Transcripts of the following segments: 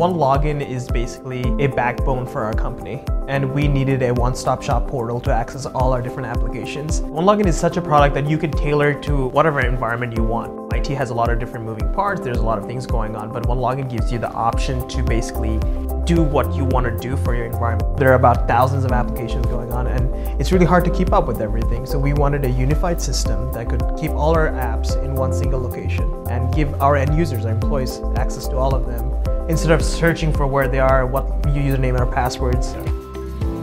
OneLogin is basically a backbone for our company and we needed a one-stop shop portal to access all our different applications. OneLogin is such a product that you can tailor to whatever environment you want. IT has a lot of different moving parts, there's a lot of things going on, but OneLogin gives you the option to basically do what you want to do for your environment. There are about thousands of applications going on and it's really hard to keep up with everything. So we wanted a unified system that could keep all our apps in one single location and give our end users, our employees, access to all of them instead of searching for where they are, what username or passwords.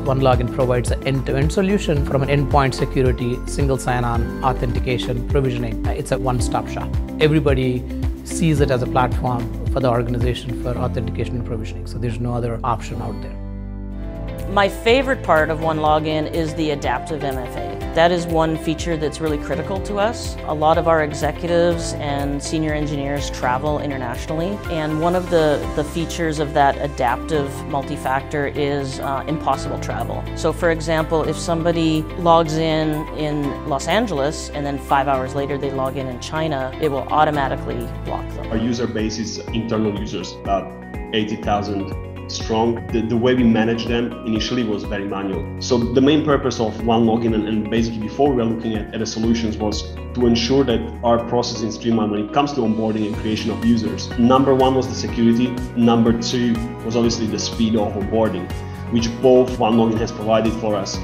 OneLogin provides an end-to-end solution from an endpoint security, single sign-on, authentication, provisioning. It's a one-stop shop. Everybody sees it as a platform for the organization for authentication and provisioning. So there's no other option out there. My favorite part of OneLogin is the adaptive MFA. That is one feature that's really critical to us. A lot of our executives and senior engineers travel internationally, and one of the, the features of that adaptive multi-factor is uh, impossible travel. So for example, if somebody logs in in Los Angeles and then five hours later they log in in China, it will automatically block them. Our user base is internal users, about 80,000 strong. The, the way we manage them initially was very manual. So the main purpose of OneLogin and, and basically before we were looking at, at the solutions was to ensure that our process is streamlined when it comes to onboarding and creation of users. Number one was the security. Number two was obviously the speed of onboarding, which both OneLogin has provided for us.